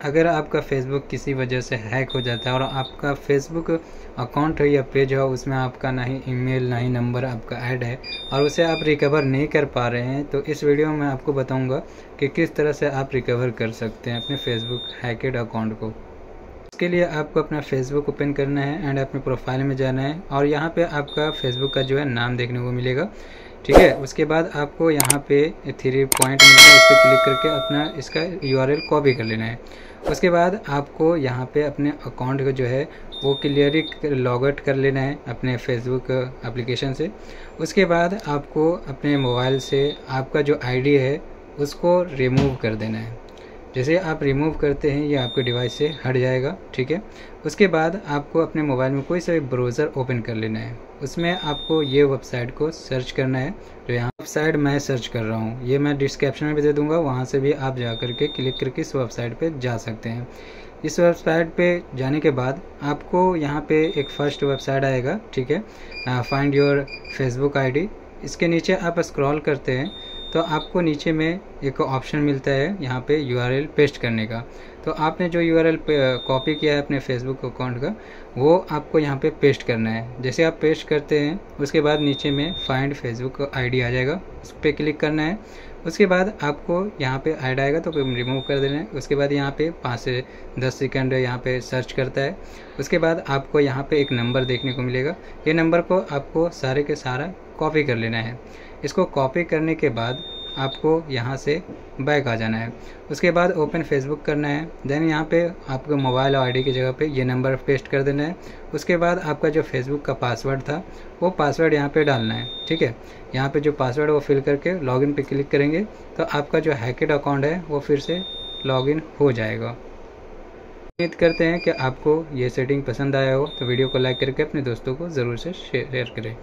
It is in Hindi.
अगर आपका फेसबुक किसी वजह से हैक हो जाता है और आपका फेसबुक अकाउंट हो या पेज हो, उसमें आपका ना ही ईमेल ना ही नंबर आपका ऐड है और उसे आप रिकवर नहीं कर पा रहे हैं तो इस वीडियो में आपको बताऊँगा कि किस तरह से आप रिकवर कर सकते हैं अपने फेसबुक हैकेड अकाउंट को। इसके लिए आपको अपना फेसबुक ओपन करना है एंड अपने प्रोफ़ाइल में जाना है और यहाँ पर आपका फेसबुक का जो है नाम देखने को मिलेगा। ठीक है? उसके बाद आपको यहाँ पे थ्री पॉइंट मिलता है, इस पर क्लिक करके अपना इसका यूआरएल कॉपी कर लेना है। उसके बाद आपको यहाँ पे अपने अकाउंट को जो है, वो क्लियरली लॉग आउट कर लेना है अपने फेसबुक एप्लीकेशन से। उसके बाद आपको अपने मोबाइल से आपका जो आईडी है, उसको रिमूव कर देना है। जैसे आप रिमूव करते हैं, ये आपके डिवाइस से हट जाएगा, ठीक है? उसके बाद आपको अपने मोबाइल में कोई सा ब्राउज़र ओपन कर लेना है। उसमें आपको ये वेबसाइट को सर्च करना है। तो यहाँ वेबसाइट मैं सर्च कर रहा हूँ। ये मैं डिस्क्रिप्शन में भी दे दूँगा, वहाँ से भी आप जा करके क्लिक करके इस वेबसाइट पर जा सकते हैं। इस वेबसाइट पे जाने के बाद आपको यहाँ पे एक फ़र्स्ट वेबसाइट आएगा, ठीक है? फाइंड योर फेसबुक आईडी इसके नीचे आप स्क्रॉल करते हैं तो आपको नीचे में एक ऑप्शन मिलता है, यहाँ पे यूआरएल पेस्ट करने का। तो आपने जो यूआरएल कॉपी किया है अपने फेसबुक अकाउंट का, वो आपको यहाँ पे पेस्ट करना है। जैसे आप पेस्ट करते हैं, उसके बाद नीचे में फाइंड फेसबुक आईडी आ जाएगा, उस पर क्लिक करना है। उसके बाद आपको यहाँ पे ऐड आएगा तो रिमूव कर देना है। उसके बाद यहाँ पे पाँच से दस सेकंड यहाँ पे सर्च करता है। उसके बाद आपको यहाँ पे एक नंबर देखने को मिलेगा। ये नंबर को आपको सारे के सारा कॉपी कर लेना है। इसको कॉपी करने के बाद आपको यहाँ से बैक आ जाना है। उसके बाद ओपन फेसबुक करना है। देन यहाँ पे आपको मोबाइल और आईडी की जगह पे ये नंबर पेस्ट कर देना है। उसके बाद आपका जो फेसबुक का पासवर्ड था, वो पासवर्ड यहाँ पे डालना है। ठीक है? यहाँ पे जो पासवर्ड वो फिल करके लॉगिन पे क्लिक करेंगे। तो आपका जो हैकेड अकाउंट है, वो फिर से लॉगिन हो जाएगा। उम्मीद करते हैं कि आपको ये सेटिंग पसंद आया हो। तो वीडियो को लाइक करके अपने दोस्तों को ज़रूर से शेयर करें।